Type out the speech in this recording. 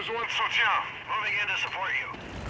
Besoin de soutien. Moving in to support you.